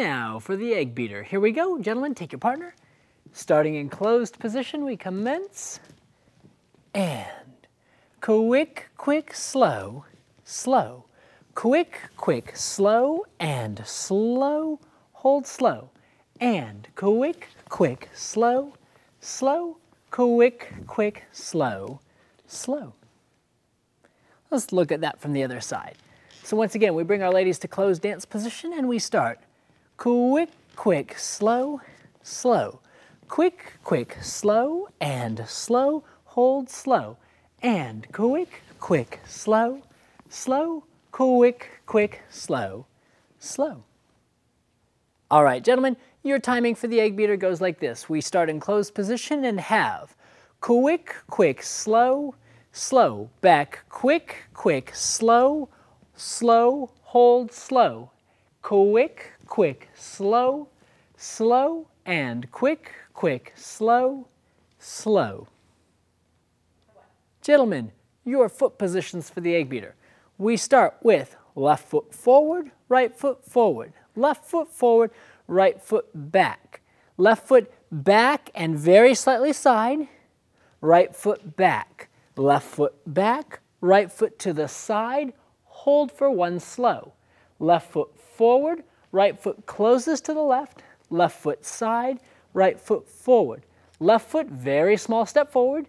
now for the egg beater. Here we go. Gentlemen, take your partner. Starting in closed position, we commence. And quick, quick, slow, slow. Quick, quick, slow, and slow. Hold slow. And quick, quick, slow, slow. Quick, quick, slow, slow. Let's look at that from the other side. So once again, we bring our ladies to closed dance position and we start. Quick, quick, slow, slow. Quick, quick, slow, and slow, hold slow. And quick, quick, slow, slow, quick, quick, slow, slow. All right, gentlemen, your timing for the egg beater goes like this. We start in closed position and have quick, quick, slow, slow, back, quick, quick, slow, slow, hold, slow, quick, quick, slow, slow, and quick, quick, slow, slow. Gentlemen, your foot positions for the egg beater. We start with left foot forward, right foot forward, left foot forward, right foot back. Left foot back and very slightly side, right foot back. Left foot back, right foot to the side, hold for one slow. Left foot forward, right foot closes to the left, left foot side, right foot forward. Left foot, very small step forward,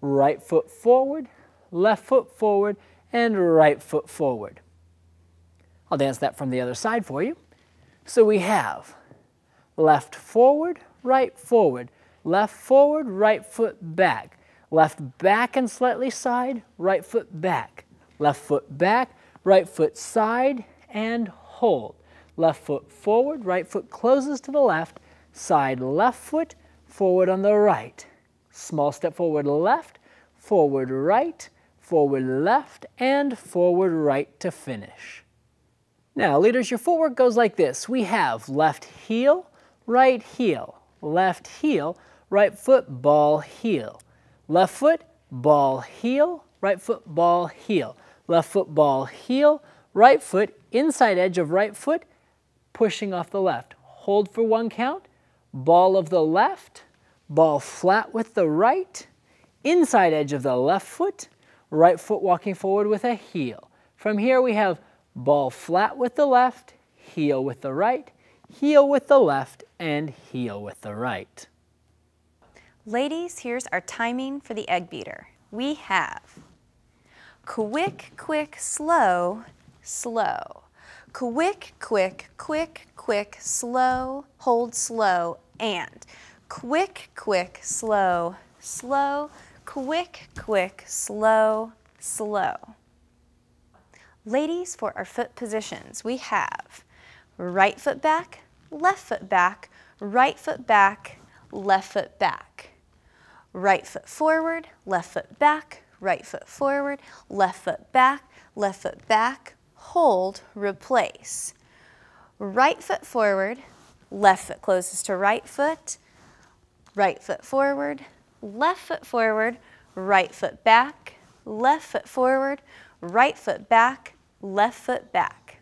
right foot forward, left foot forward, and right foot forward. I'll dance that from the other side for you. So we have left forward, right forward, left forward, right foot back, left back and slightly side, right foot back, left foot back, right foot side, and hold. Left foot forward, right foot closes to the left, side left foot, forward on the right. Small step forward left, forward right, forward left, and forward right to finish. Now, leaders, your footwork goes like this. We have left heel, right heel, left heel, right foot, ball, heel. Left foot, ball, heel, right foot, ball, heel left foot ball heel, right foot, inside edge of right foot, pushing off the left. Hold for one count, ball of the left, ball flat with the right, inside edge of the left foot, right foot walking forward with a heel. From here we have ball flat with the left, heel with the right, heel with the left, and heel with the right. Ladies, here's our timing for the egg beater. We have quick, quick, slow, slow. Quick, quick, quick, quick, slow, hold slow, and quick, quick, slow, slow, quick, quick, slow, slow. Ladies, for our foot positions, we have right foot back, left foot back, right foot back, left foot back. Right foot forward, left foot back, right foot forward, left foot back, left foot back, hold, replace. Right foot forward, left foot closes to right foot, right foot forward, left foot forward, right foot back, left foot forward, right foot back, left foot back.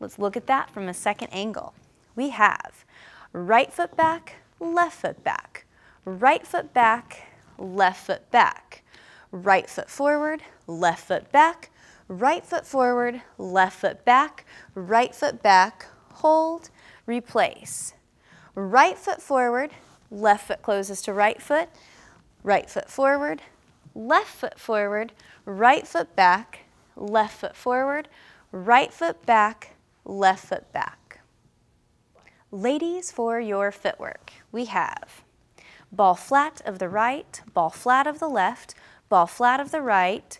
Let's look at that from a second angle. We have right foot back, left foot back, right foot back, left foot back. Right foot forward, left foot back, right foot forward, left foot back, right foot back, hold, replace. Right foot forward, left foot closes to right foot, right foot forward, left foot forward, right foot back, left foot forward, right foot back, left foot back. Ladies, for your footwork, we have ball flat of the right, ball flat of the left, ball flat of the right,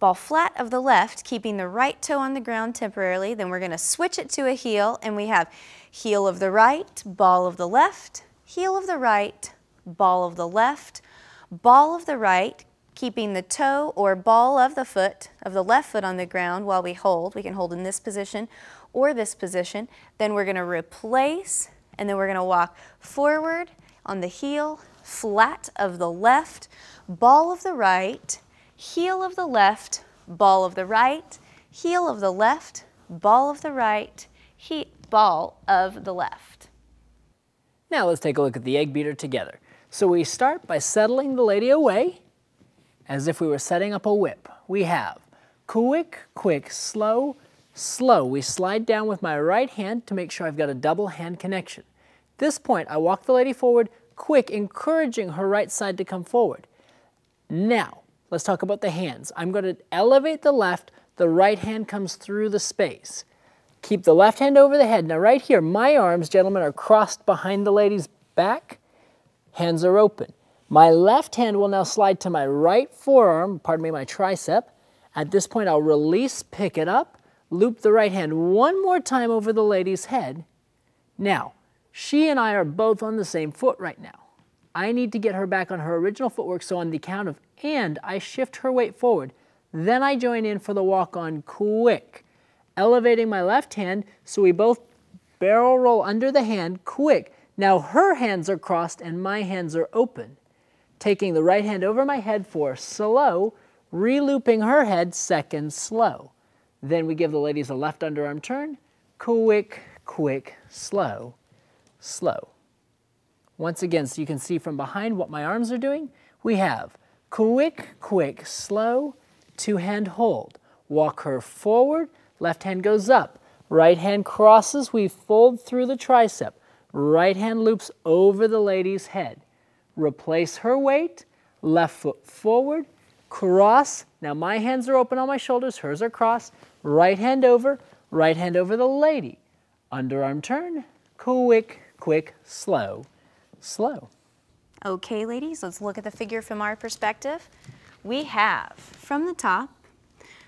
ball flat of the left, keeping the right toe on the ground temporarily. Then we're going to switch it to a heel, and we have heel of the right, ball of the left, heel of the right, ball of the left, ball of the right, keeping the toe or ball of the foot, of the left foot on the ground while we hold. We can hold in this position or this position. Then we're going to replace, and then we're going to walk forward on the heel, flat of the left, ball of the right, heel of the left, ball of the right, heel of the left, ball of the right, heat ball of the left. Now let's take a look at the egg beater together. So we start by settling the lady away as if we were setting up a whip. We have quick, quick, slow, slow. We slide down with my right hand to make sure I've got a double hand connection. This point, I walk the lady forward, quick, encouraging her right side to come forward. Now, let's talk about the hands. I'm going to elevate the left, the right hand comes through the space. Keep the left hand over the head. Now right here, my arms, gentlemen, are crossed behind the lady's back. Hands are open. My left hand will now slide to my right forearm, pardon me, my tricep. At this point, I'll release, pick it up, loop the right hand one more time over the lady's head. Now, she and I are both on the same foot right now. I need to get her back on her original footwork, so on the count of and, I shift her weight forward. Then I join in for the walk on quick elevating my left hand so we both barrel roll under the hand quick. Now her hands are crossed and my hands are open. Taking the right hand over my head for slow, re-looping her head second slow. Then we give the ladies a left underarm turn, quick, quick, slow, slow. Once again, so you can see from behind what my arms are doing, we have quick, quick, slow, two hand hold. Walk her forward, Left hand goes up. Right hand crosses. We fold through the tricep. Right hand loops over the lady's head. Replace her weight. Left foot forward. Cross. Now my hands are open on my shoulders. Hers are crossed. Right hand over. Right hand over the lady. Underarm turn. Quick, quick, slow, slow. Okay, ladies, let's look at the figure from our perspective. We have, from the top,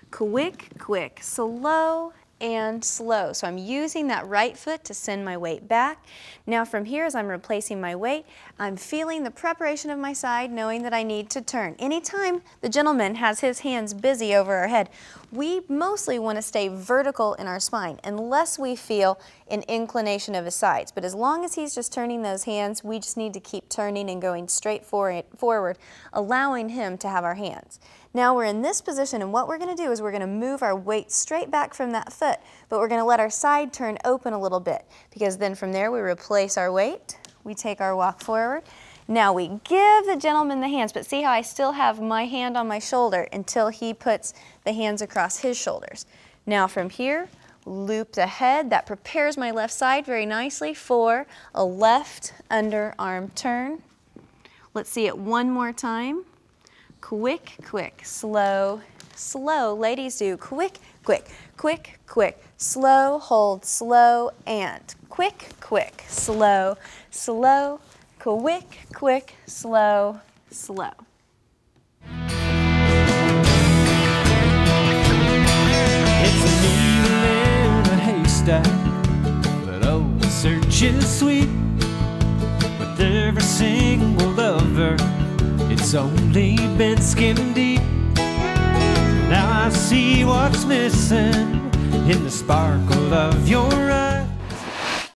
quick, quick, slow, and slow. So I'm using that right foot to send my weight back. Now from here, as I'm replacing my weight, I'm feeling the preparation of my side, knowing that I need to turn. Anytime the gentleman has his hands busy over our head, we mostly want to stay vertical in our spine unless we feel an inclination of his sides. But as long as he's just turning those hands, we just need to keep turning and going straight forward, allowing him to have our hands. Now we're in this position and what we're going to do is we're going to move our weight straight back from that foot, but we're going to let our side turn open a little bit because then from there we replace our weight, we take our walk forward. Now we give the gentleman the hands, but see how I still have my hand on my shoulder until he puts the hands across his shoulders. Now from here, loop the head. That prepares my left side very nicely for a left underarm turn. Let's see it one more time quick, quick, slow, slow. Ladies do quick, quick, quick, quick, slow, hold, slow, and quick, quick, slow, slow, quick, quick, slow, slow. A haystack, but oh, the search is sweet with every single lover it's only been skin deep. Now I see what's missing in the sparkle of your eyes.